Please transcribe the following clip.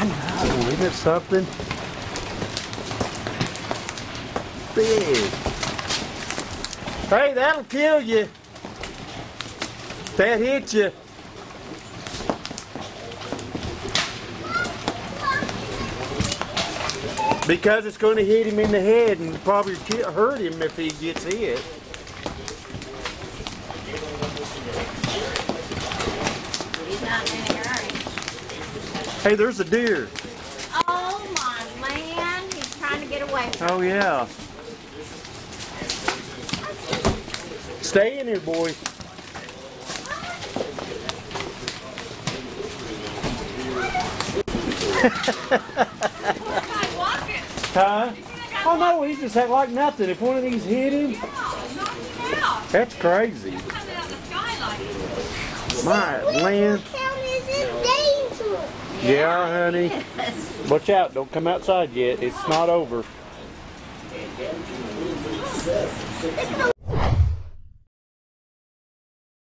I know, oh, isn't it something? Big. Hey, that'll kill you. That hits you. Because it's going to hit him in the head and probably hurt him if he gets hit. Hey, there's a deer. Oh my man, he's trying to get away Oh, yeah. Stay in here, boy. Huh? Oh no, he just had like nothing. If one of these hit him, that's crazy. My land. Yeah, honey. Watch out, don't come outside yet. It's not over.